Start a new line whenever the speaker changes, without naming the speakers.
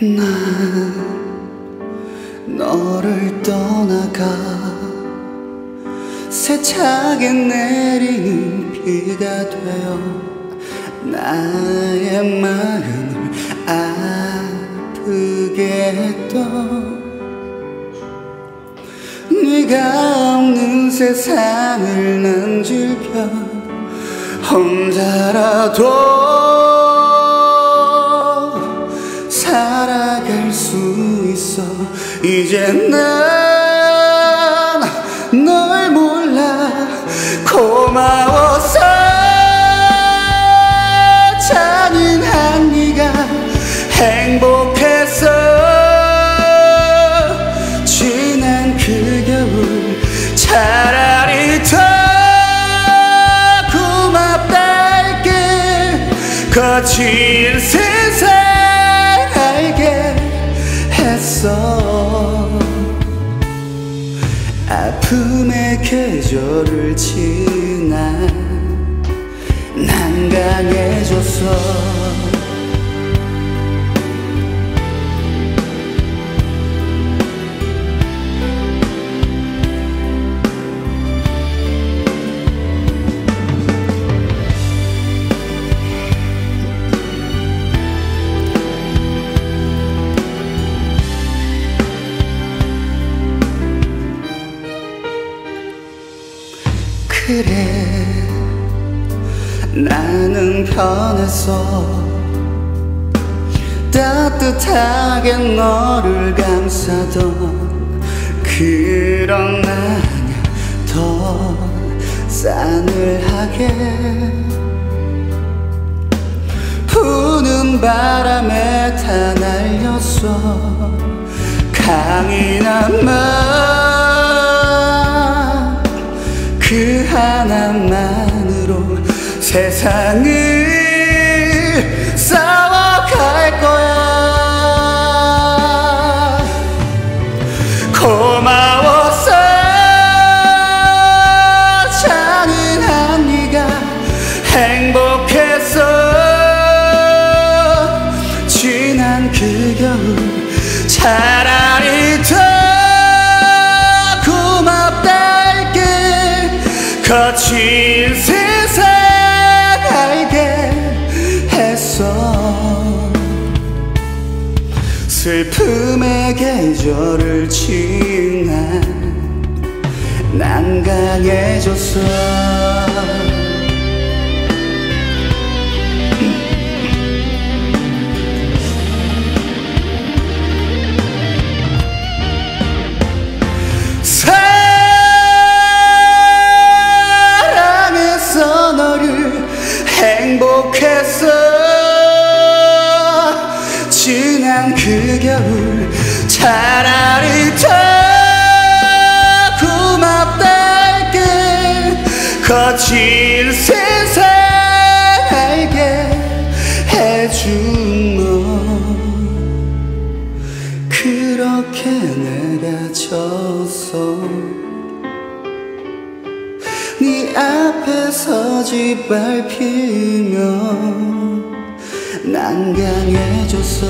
난 너를 떠나가 세차게 내리는 비가 되어 나의 마음을 아프게 했던 네가 없는 세상을 난 즐겨 혼자라도 이제 난 널 몰라. 고마워서 잔인한 네가 행복해서 지난 그 겨울 차라리 더 고맙다 할게. 거친 세상 아픔의 계절을 지나 난 강해졌어 그래. 나는 변했어. 따뜻하게 너를 감싸던 그런 나냐. 더 싸늘하게. 부는 바람에 다 날렸어. 강인한 마 그 하나만으로 세상을 싸워갈 거야. 고마워서 잔인한 네가 행복해서 지난 그 겨울 차 거친 세상 알게 했어. 슬픔의 계절을 지나 난 강해졌어 사랑했어 지난 그 겨울 차라리 더 고맙다 할게. 거친 세상 알게 해준 너. 그렇게 내가 졌어 네 앞에 서지 밟히며 난감해졌어.